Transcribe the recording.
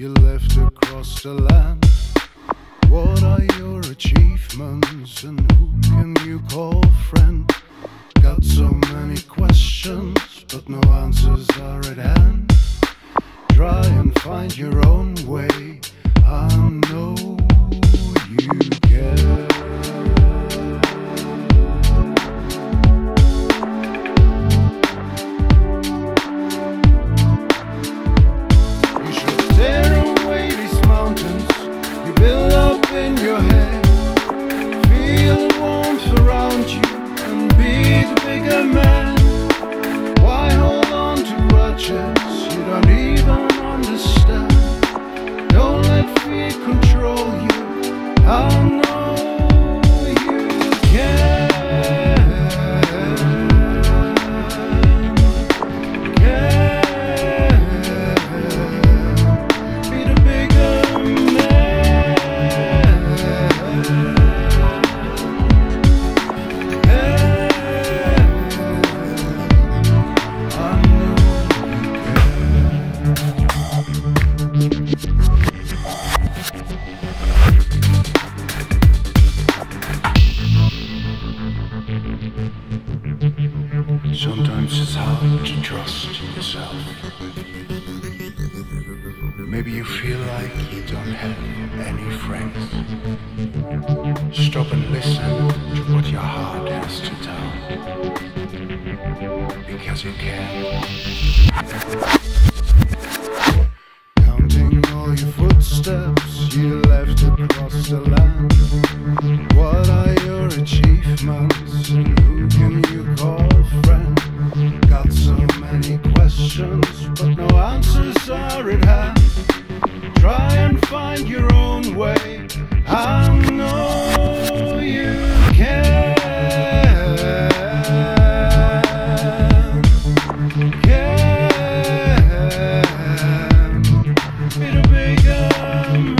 you left across the land? What are your achievements and who can you call friend? Got so many questions, but no answers are at hand. Try and find your own way. Trust yourself. Maybe you feel like you don't have any friends. Stop and listen to what your heart has to tell. Because you can. Counting all your footsteps you left across the land. questions, but no answers are at hand. Try and find your own way. I know you can. Can. It'll become.